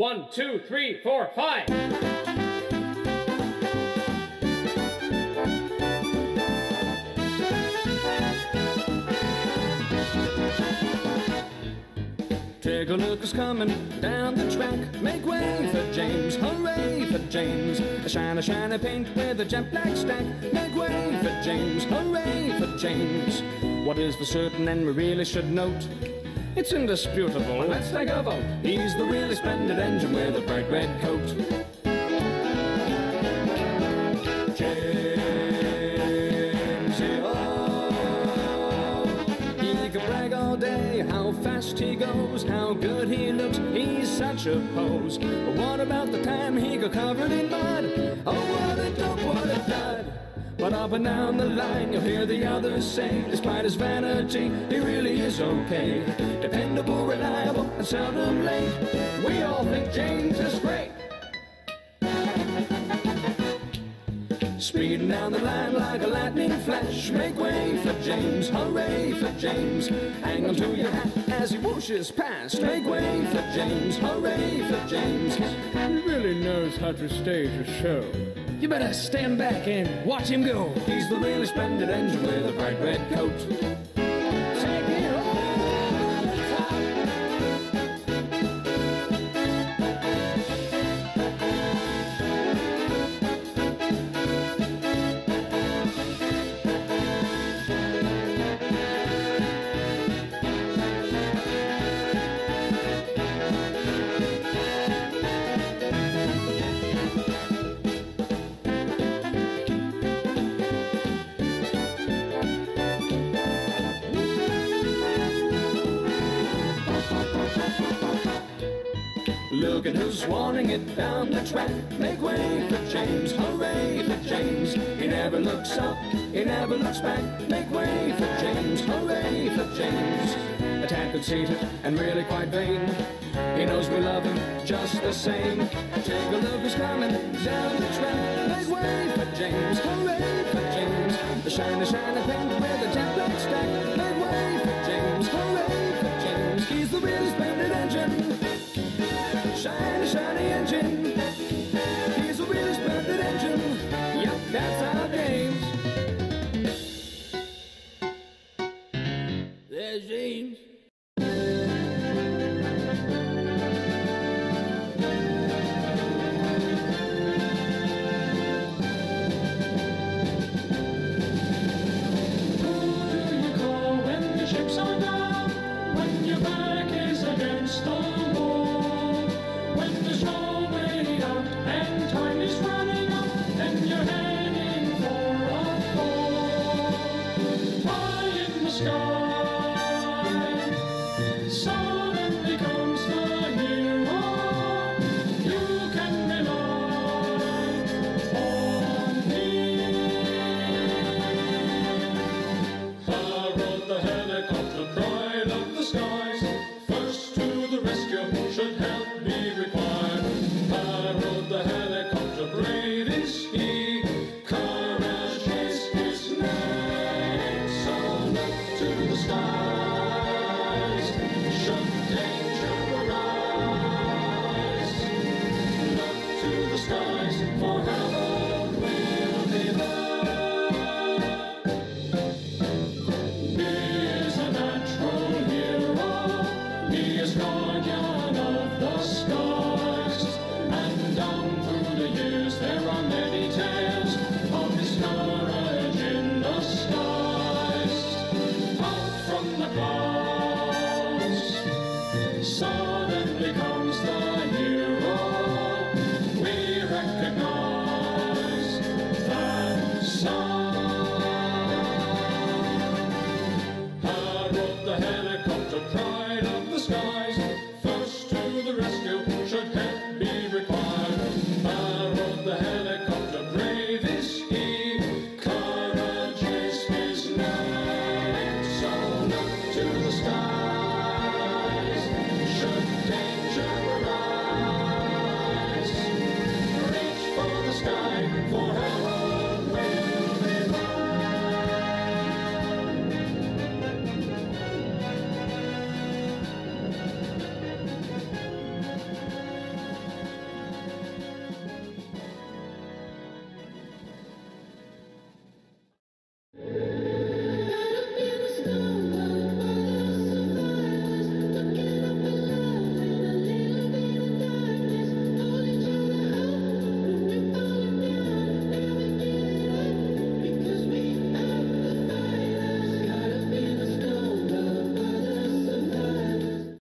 One, two, three, four, five. Take a look who's coming down the track. Make way for James, hooray for James. A shiny, shiny paint with a jet black stack. Make way for James, hooray for James. What is for certain and we really should note? It's indisputable. Let's take a vote. He's the really splendid engine with a bright red coat. James, he can brag all day how fast he goes, how good he looks. He's such a pose. But what about the time he got covered in mud? Oh, what a dope, what a dud. But up and down the line, you'll hear the others say, despite his vanity, he really is okay. Dependable, reliable, and seldom late. We all think James is great. Speeding down the line like a lightning flash. Make way for James, hooray for James. Hang on to your hat as he whooshes past. Make way for James, hooray for James. He really knows how to stage a show. You better stand back and watch him go. He's the really splendid engine with a bright red coat. Look at who's wanting it down the track. Make way for James, hooray for James. He never looks up, he never looks back. Make way for James, hooray for James. Attack conceited and really quite vain. He knows we love him just the same. Take a look who's coming down the track. Make way for James, hooray for James. The shiny, shiny paint with a